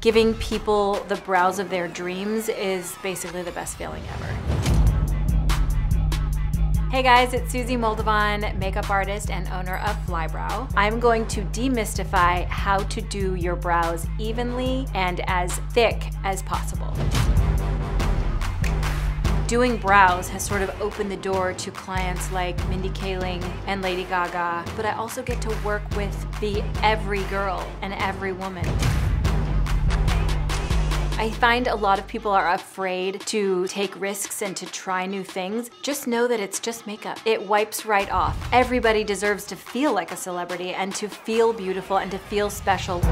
Giving people the brows of their dreams is basically the best feeling ever. Hey guys, it's Suzie Moldavon, makeup artist and owner of Flybrow. I'm going to demystify how to do your brows evenly and as thick as possible. Doing brows has sort of opened the door to clients like Mindy Kaling and Lady Gaga, but I also get to work with the every girl and every woman. I find a lot of people are afraid to take risks and to try new things. Just know that it's just makeup. It wipes right off. Everybody deserves to feel like a celebrity and to feel beautiful and to feel special.